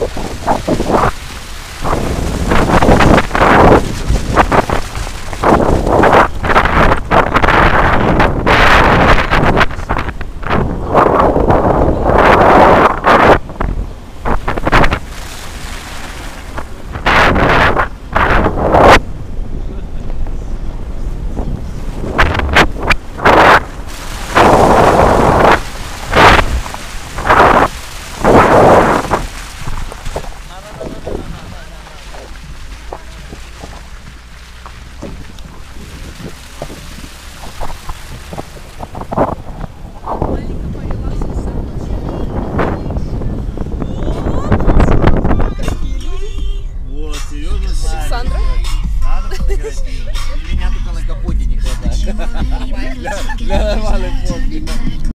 you. Christine.